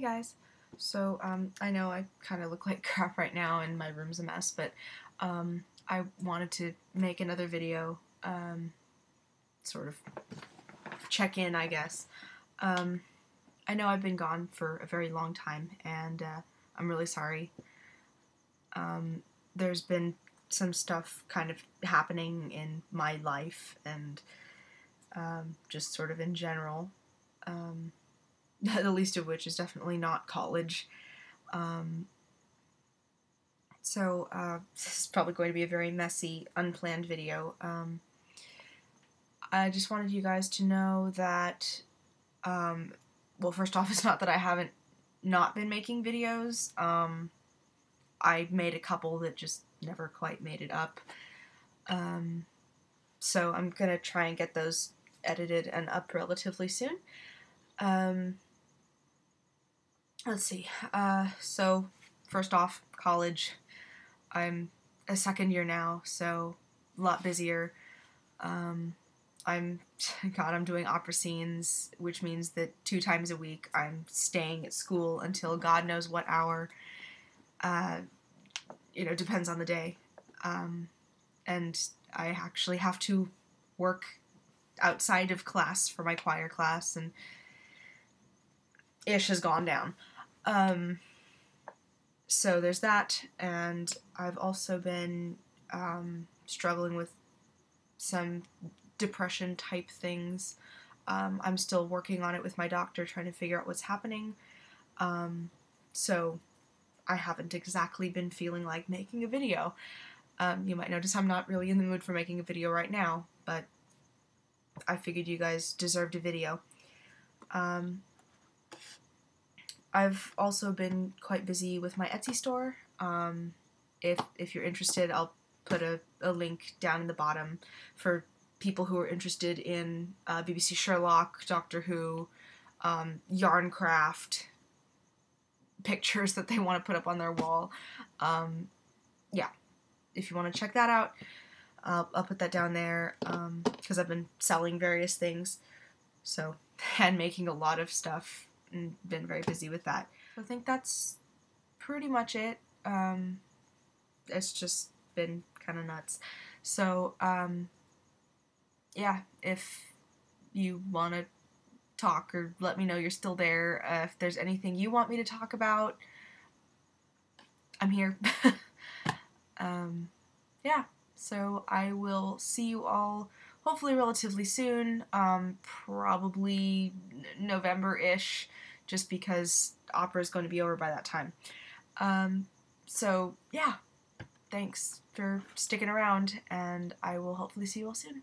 Hey guys. So, um, I know I kind of look like crap right now and my room's a mess, but um, I wanted to make another video, um, sort of check in, I guess. Um, I know I've been gone for a very long time and uh, I'm really sorry. Um, there's been some stuff kind of happening in my life and um, just sort of in general. Um, the least of which is definitely not college. Um, so uh, this is probably going to be a very messy, unplanned video. Um, I just wanted you guys to know that, um, well, first off, it's not that I haven't not been making videos. Um, I made a couple that just never quite made it up. Um, so I'm gonna try and get those edited and up relatively soon. Um, let's see. Uh, so first off, college. I'm a second year now, so a lot busier. Um, I'm God. I'm doing opera scenes, which means that two times a week I'm staying at school until God knows what hour. Uh, you know, depends on the day. Um, and I actually have to work outside of class for my choir class, and ish has gone down. Um, so there's that, and I've also been um, struggling with some depression type things. Um, I'm still working on it with my doctor, trying to figure out what's happening. Um, so I haven't exactly been feeling like making a video. Um, you might notice I'm not really in the mood for making a video right now, but I figured you guys deserved a video. Um, I've also been quite busy with my Etsy store. Um, if if you're interested, I'll put a, a link down in the bottom for people who are interested in uh, BBC Sherlock, Doctor Who, um, yarn craft, pictures that they want to put up on their wall. Um, yeah, if you want to check that out, I'll, I'll put that down there because um, I've been selling various things. So, and making a lot of stuff and been very busy with that. I think that's pretty much it. Um, it's just been kind of nuts. So, um, yeah, if you want to talk or let me know you're still there, uh, if there's anything you want me to talk about, I'm here. um, yeah, so I will see you all hopefully relatively soon, um, probably November ish, just because opera is going to be over by that time. Um, so, yeah, thanks for sticking around, and I will hopefully see you all soon.